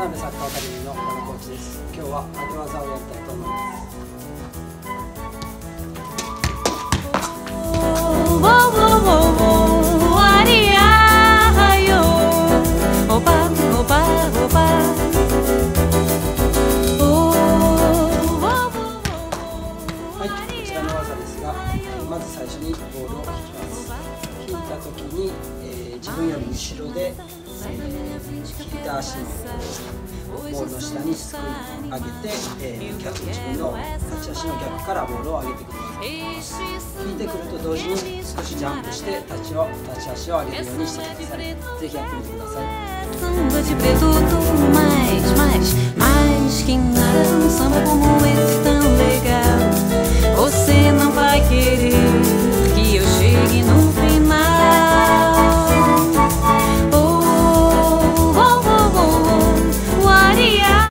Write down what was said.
田辺サッカーアカデミーの岡野コーチです今日は上げ技をやりたいと思いますはい、こちらの技ですが、まず最初にボールを引きます。引いたときに、えー自分より後ろで、えー引いた足のボールの下にすくい上げて、えー逆自分の立ち足の逆からボールを上げてくる。引いてくると同時に少しジャンプして立ちを立ち足を上げるようにしてください。ぜひやってみてください。